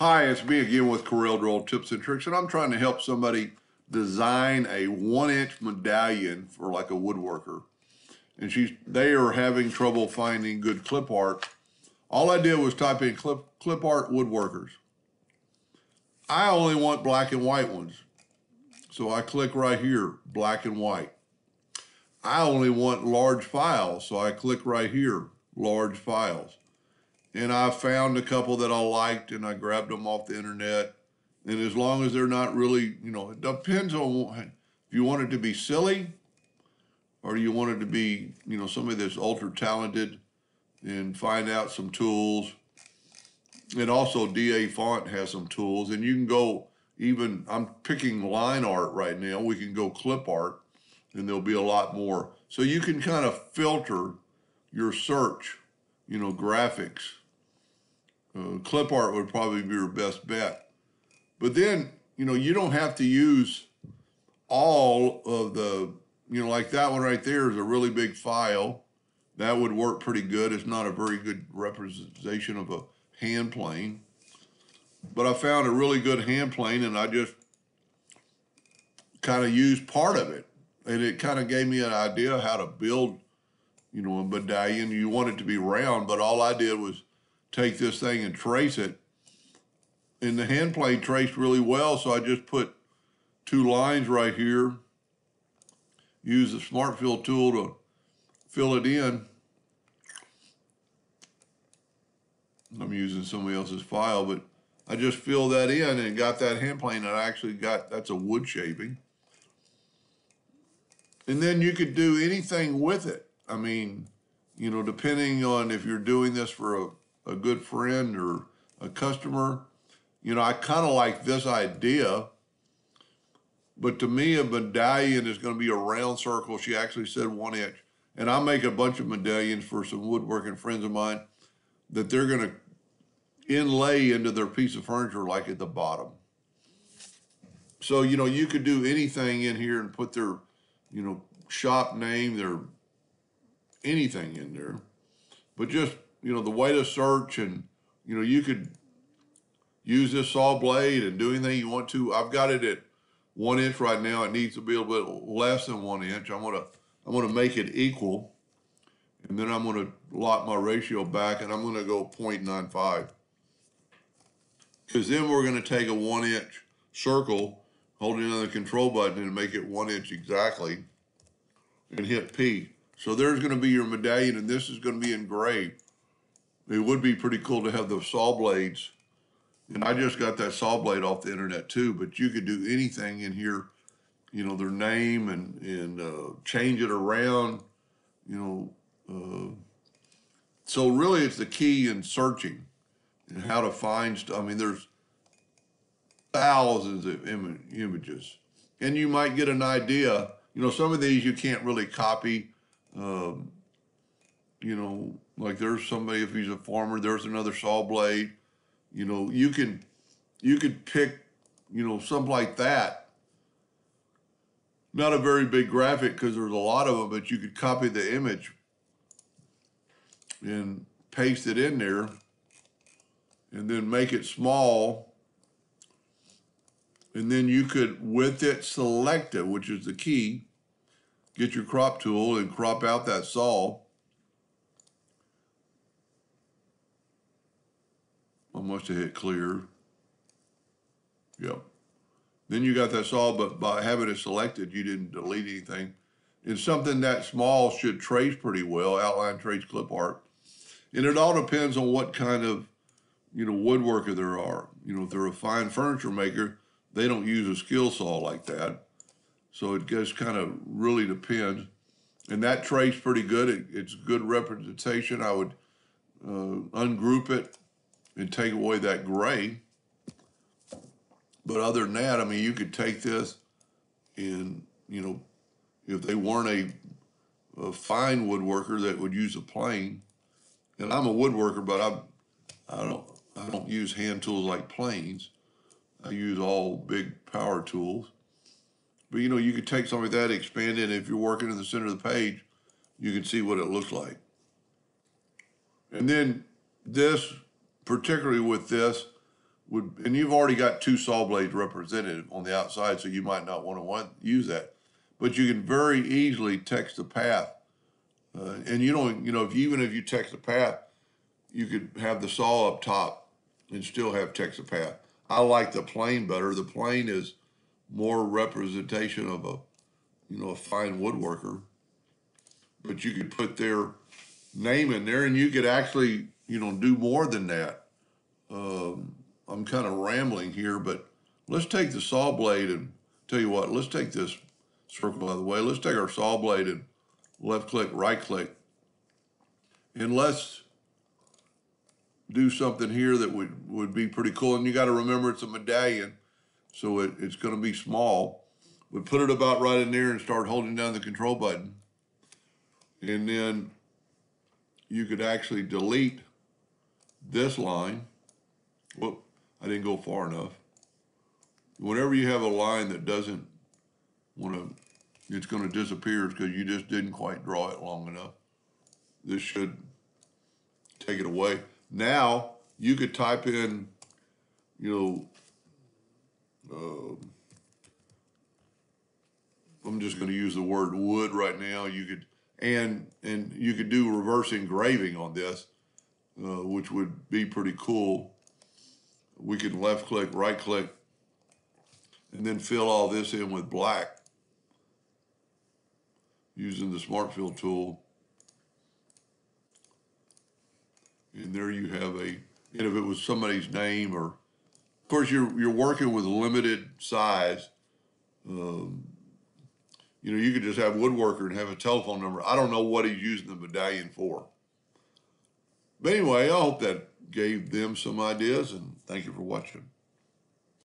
Hi, it's me again with Corel Draw Tips and Tricks, and I'm trying to help somebody design a one-inch medallion for like a woodworker. And she's they are having trouble finding good clip art. All I did was type in clip clip art woodworkers. I only want black and white ones. So I click right here, black and white. I only want large files, so I click right here, large files and I found a couple that I liked and I grabbed them off the internet. And as long as they're not really, you know, it depends on if you want it to be silly or you want it to be, you know, somebody that's ultra talented and find out some tools. And also DaFont has some tools and you can go even, I'm picking line art right now. We can go clip art and there'll be a lot more. So you can kind of filter your search, you know, graphics uh, clip art would probably be your best bet. But then, you know, you don't have to use all of the, you know, like that one right there is a really big file. That would work pretty good. It's not a very good representation of a hand plane. But I found a really good hand plane and I just kind of used part of it. And it kind of gave me an idea how to build, you know, a medallion. You want it to be round, but all I did was take this thing and trace it. And the hand plane traced really well, so I just put two lines right here. Use the Smart Fill tool to fill it in. I'm using somebody else's file, but I just filled that in and got that hand plane. And I actually got, that's a wood shaping. And then you could do anything with it. I mean, you know, depending on if you're doing this for a a good friend or a customer. You know, I kind of like this idea, but to me, a medallion is going to be a round circle. She actually said one inch. And I make a bunch of medallions for some woodworking friends of mine that they're going to inlay into their piece of furniture like at the bottom. So, you know, you could do anything in here and put their, you know, shop name, their anything in there. But just you know, the way to search and, you know, you could use this saw blade and do anything you want to. I've got it at one inch right now. It needs to be a little bit less than one inch. I'm gonna, I'm gonna make it equal. And then I'm gonna lock my ratio back and I'm gonna go 0.95. Because then we're gonna take a one inch circle, holding on the control button and make it one inch exactly and hit P. So there's gonna be your medallion and this is gonna be engraved it would be pretty cool to have the saw blades. And I just got that saw blade off the internet too, but you could do anything in here, you know, their name and, and uh, change it around, you know. Uh, so really it's the key in searching and how to find stuff. I mean, there's thousands of Im images and you might get an idea. You know, some of these you can't really copy. Um, you know, like there's somebody, if he's a farmer, there's another saw blade. You know, you can, you could pick, you know, something like that. Not a very big graphic because there's a lot of them, but you could copy the image and paste it in there and then make it small. And then you could, with it selected, which is the key, get your crop tool and crop out that saw Must have hit clear. Yep. Then you got that saw, but by having it selected, you didn't delete anything. And something that small should trace pretty well, outline trace clip art. And it all depends on what kind of, you know, woodworker there are. You know, if they're a fine furniture maker, they don't use a skill saw like that. So it just kind of really depends. And that trace pretty good. It, it's good representation. I would uh, ungroup it and take away that gray. But other than that, I mean, you could take this and, you know, if they weren't a, a fine woodworker that would use a plane, and I'm a woodworker, but I, I don't, I don't use hand tools like planes. I use all big power tools. But you know, you could take something like that, expand it, and if you're working in the center of the page, you can see what it looks like. And then this particularly with this, would, and you've already got two saw blades represented on the outside, so you might not want to want, use that. But you can very easily text the path. Uh, and you don't, you know, if even if you text the path, you could have the saw up top and still have text the path. I like the plane better. The plane is more representation of a, you know, a fine woodworker. But you could put their name in there and you could actually, you know, do more than that. Um, I'm kind of rambling here, but let's take the saw blade and tell you what, let's take this circle out of the way. Let's take our saw blade and left click, right click, and let's do something here that would, would be pretty cool. And you got to remember it's a medallion, so it, it's going to be small. We put it about right in there and start holding down the control button. And then you could actually delete this line. Whoop, I didn't go far enough. Whenever you have a line that doesn't want to, it's going to disappear because you just didn't quite draw it long enough. This should take it away. Now you could type in, you know, um, I'm just going to use the word wood right now. You could and and you could do reverse engraving on this, uh, which would be pretty cool. We can left click, right click, and then fill all this in with black using the Smart Fill tool. And there you have a, and if it was somebody's name or, of course, you're you're working with limited size. Um, you know, you could just have woodworker and have a telephone number. I don't know what he's using the medallion for. But anyway, I hope that gave them some ideas, and thank you for watching.